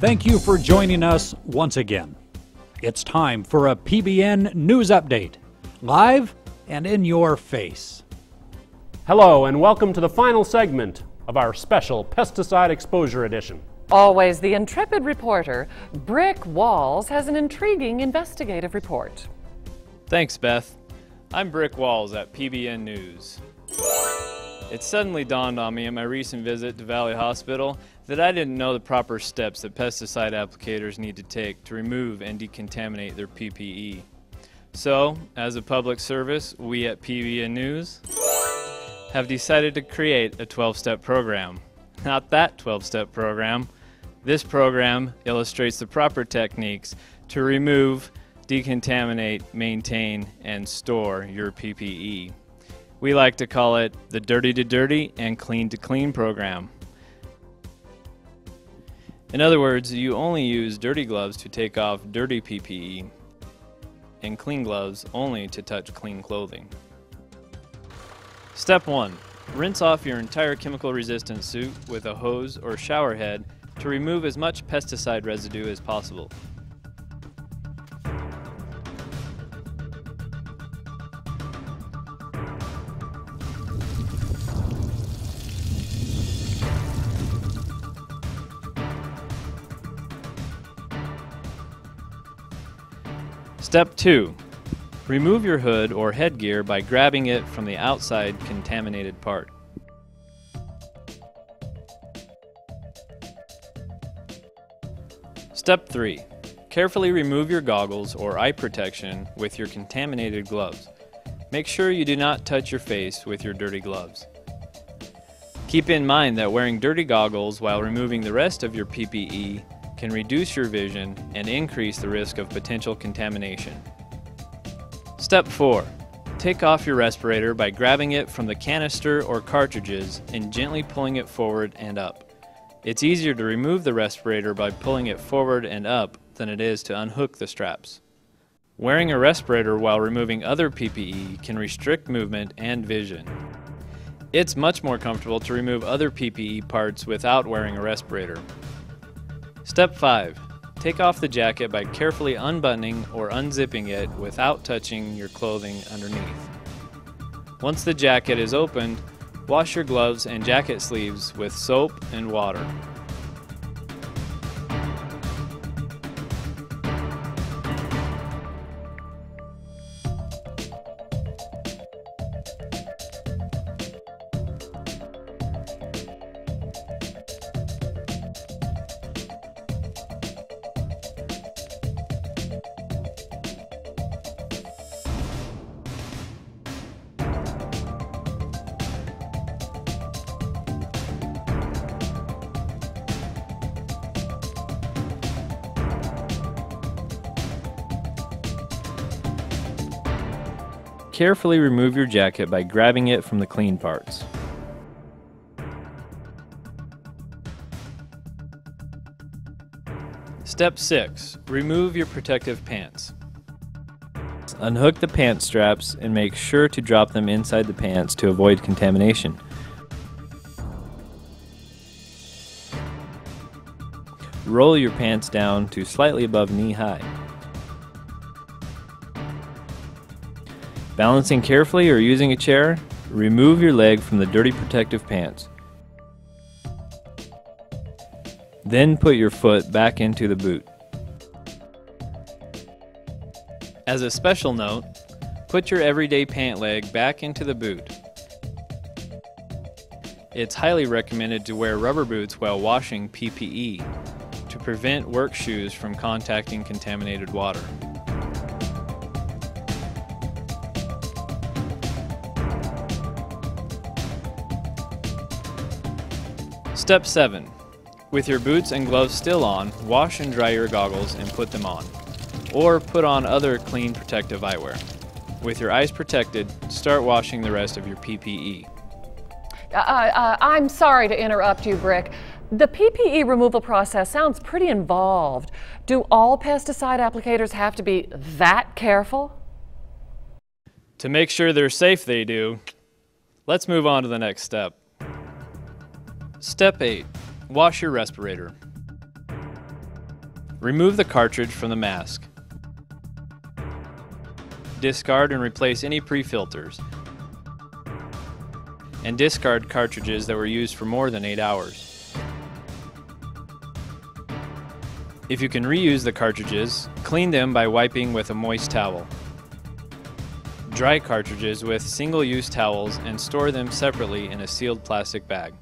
Thank you for joining us once again. It's time for a PBN news update, live and in your face. Hello, and welcome to the final segment of our special Pesticide Exposure Edition. Always the intrepid reporter, Brick Walls has an intriguing investigative report. Thanks, Beth. I'm Brick Walls at PBN News. It suddenly dawned on me at my recent visit to Valley Hospital that I didn't know the proper steps that pesticide applicators need to take to remove and decontaminate their PPE. So, as a public service, we at PBN News have decided to create a 12 step program. Not that 12 step program. This program illustrates the proper techniques to remove, decontaminate, maintain, and store your PPE. We like to call it the Dirty to Dirty and Clean to Clean program. In other words, you only use dirty gloves to take off dirty PPE and clean gloves only to touch clean clothing. Step 1. Rinse off your entire chemical resistant suit with a hose or shower head to remove as much pesticide residue as possible. Step 2. Remove your hood or headgear by grabbing it from the outside contaminated part. Step 3. Carefully remove your goggles or eye protection with your contaminated gloves. Make sure you do not touch your face with your dirty gloves. Keep in mind that wearing dirty goggles while removing the rest of your PPE can reduce your vision and increase the risk of potential contamination. Step 4. Take off your respirator by grabbing it from the canister or cartridges and gently pulling it forward and up. It's easier to remove the respirator by pulling it forward and up than it is to unhook the straps. Wearing a respirator while removing other PPE can restrict movement and vision. It's much more comfortable to remove other PPE parts without wearing a respirator. Step 5. Take off the jacket by carefully unbuttoning or unzipping it without touching your clothing underneath. Once the jacket is opened, wash your gloves and jacket sleeves with soap and water. Carefully remove your jacket by grabbing it from the clean parts. Step 6. Remove your protective pants. Unhook the pant straps and make sure to drop them inside the pants to avoid contamination. Roll your pants down to slightly above knee high. Balancing carefully or using a chair, remove your leg from the dirty protective pants. Then put your foot back into the boot. As a special note, put your everyday pant leg back into the boot. It's highly recommended to wear rubber boots while washing PPE to prevent work shoes from contacting contaminated water. Step 7. With your boots and gloves still on, wash and dry your goggles and put them on. Or put on other clean protective eyewear. With your eyes protected, start washing the rest of your PPE. Uh, uh, I'm sorry to interrupt you, Brick. The PPE removal process sounds pretty involved. Do all pesticide applicators have to be that careful? To make sure they're safe, they do. Let's move on to the next step. Step 8. Wash your respirator. Remove the cartridge from the mask. Discard and replace any pre-filters. And discard cartridges that were used for more than 8 hours. If you can reuse the cartridges, clean them by wiping with a moist towel. Dry cartridges with single-use towels and store them separately in a sealed plastic bag.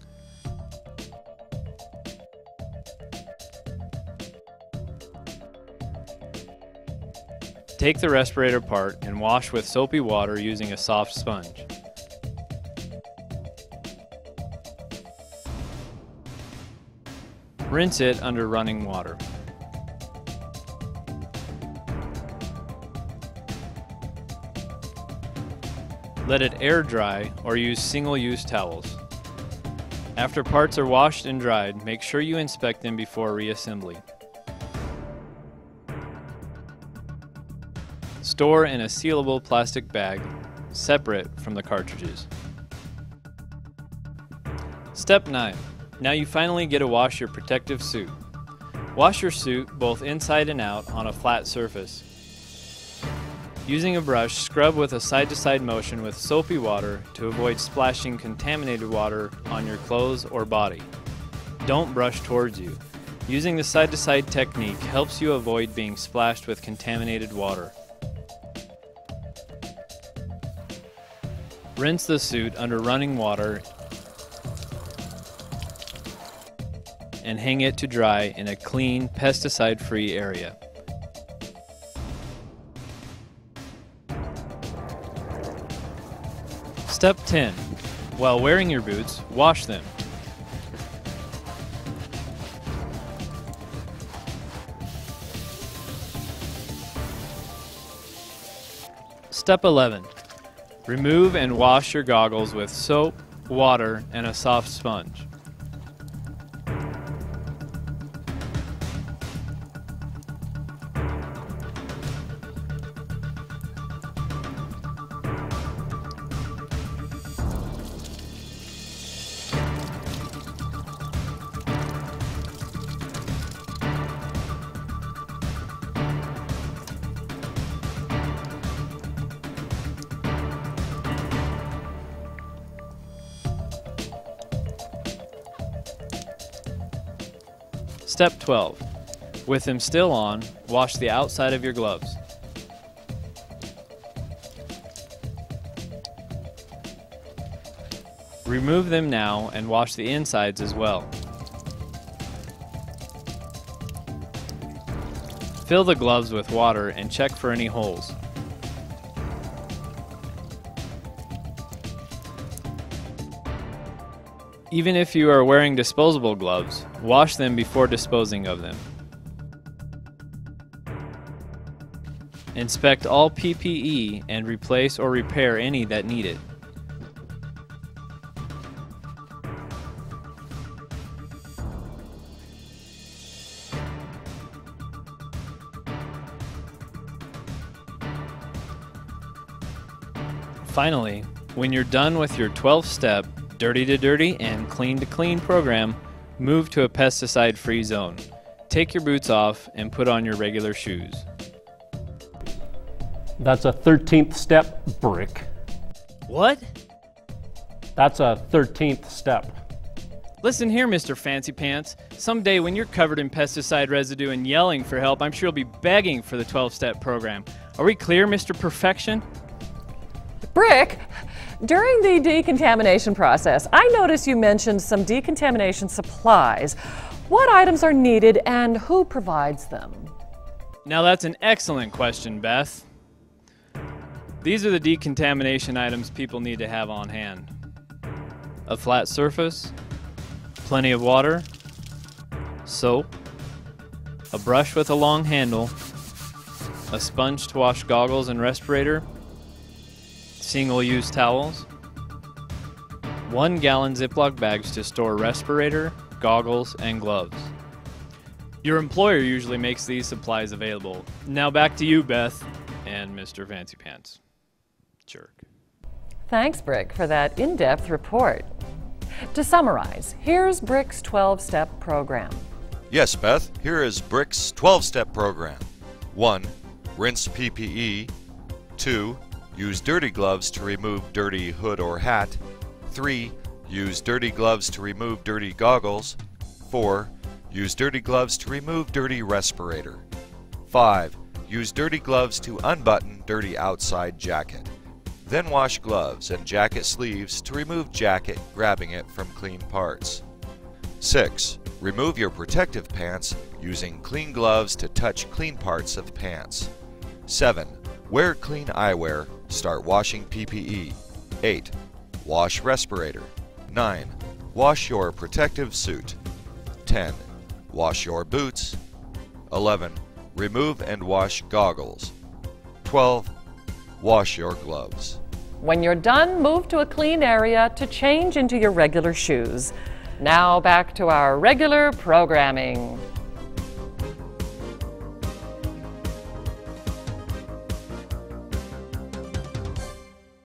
Take the respirator apart and wash with soapy water using a soft sponge. Rinse it under running water. Let it air dry or use single-use towels. After parts are washed and dried, make sure you inspect them before reassembly. Store in a sealable plastic bag, separate from the cartridges. Step 9. Now you finally get to wash your protective suit. Wash your suit both inside and out on a flat surface. Using a brush, scrub with a side-to-side motion with soapy water to avoid splashing contaminated water on your clothes or body. Don't brush towards you. Using the side-to-side technique helps you avoid being splashed with contaminated water. Rinse the suit under running water and hang it to dry in a clean, pesticide-free area. Step 10. While wearing your boots, wash them. Step 11. Remove and wash your goggles with soap, water, and a soft sponge. Step 12. With them still on, wash the outside of your gloves. Remove them now and wash the insides as well. Fill the gloves with water and check for any holes. Even if you are wearing disposable gloves, wash them before disposing of them. Inspect all PPE and replace or repair any that need it. Finally, when you're done with your 12 step dirty to dirty and clean to clean program, move to a pesticide free zone. Take your boots off and put on your regular shoes. That's a 13th step brick. What? That's a 13th step. Listen here, Mr. Fancy Pants. Someday when you're covered in pesticide residue and yelling for help, I'm sure you'll be begging for the 12 step program. Are we clear, Mr. Perfection? Brick, during the decontamination process, I noticed you mentioned some decontamination supplies. What items are needed and who provides them? Now that's an excellent question, Beth. These are the decontamination items people need to have on hand. A flat surface, plenty of water, soap, a brush with a long handle, a sponge to wash goggles and respirator, single-use towels, one gallon Ziploc bags to store respirator, goggles, and gloves. Your employer usually makes these supplies available. Now back to you, Beth, and Mr. Fancy Pants. Jerk. Thanks, Brick, for that in depth report. To summarize, here's Brick's 12 step program Yes, Beth. Here is Brick's 12 step program 1. Rinse PPE. 2. Use dirty gloves to remove dirty hood or hat. 3. Use dirty gloves to remove dirty goggles. 4. Use dirty gloves to remove dirty respirator. 5. Use dirty gloves to unbutton dirty outside jacket. Then wash gloves and jacket sleeves to remove jacket, grabbing it from clean parts. 6. Remove your protective pants using clean gloves to touch clean parts of pants. 7. Wear clean eyewear. Start washing PPE. 8. Wash respirator. 9. Wash your protective suit. 10. Wash your boots. 11. Remove and wash goggles. 12. Wash your gloves. When you're done, move to a clean area to change into your regular shoes. Now back to our regular programming.